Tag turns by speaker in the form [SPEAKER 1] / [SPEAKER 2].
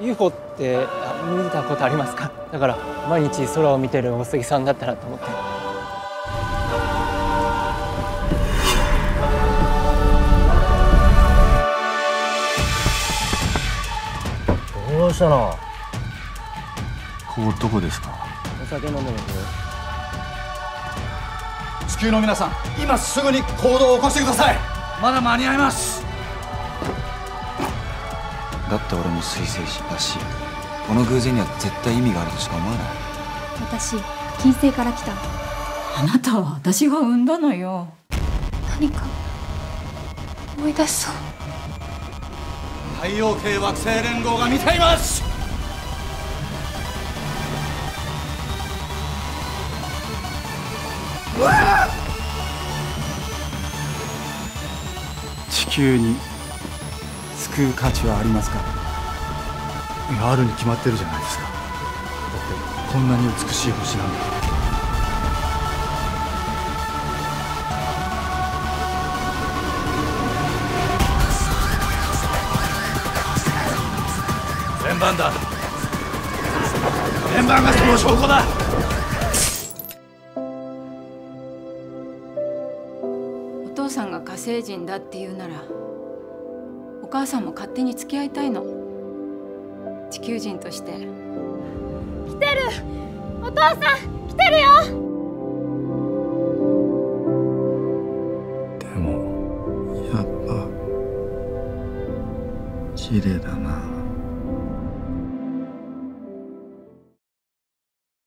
[SPEAKER 1] UFO って見たことありますか？だから毎日空を見てる大杉さんだったらと思って。
[SPEAKER 2] どうしたの？
[SPEAKER 3] ここどこですか？
[SPEAKER 2] お酒飲んでます
[SPEAKER 4] 地球の皆さん今すぐに行動を起こしてください。まだ間に合います
[SPEAKER 3] だって俺も水星人だしこの偶然には絶対意味があるとしか思わない。
[SPEAKER 5] 私金星から来た。
[SPEAKER 6] あなたは私が産んだのよ。
[SPEAKER 5] 何か思い出しそう。
[SPEAKER 4] 太陽系惑星連合が見ています。
[SPEAKER 7] 地球に救う価値はありますか？いやあるに決まってるじゃないですか。だってこんなに美しい星なんだ
[SPEAKER 4] 円盤だ。円盤がその証拠だ。
[SPEAKER 6] お父さんが火星人だって言うならお母さんも勝手に付き合いたいの。地球人として。
[SPEAKER 5] 来てる！お父さん来てるよ！
[SPEAKER 7] でもやっぱ綺麗だな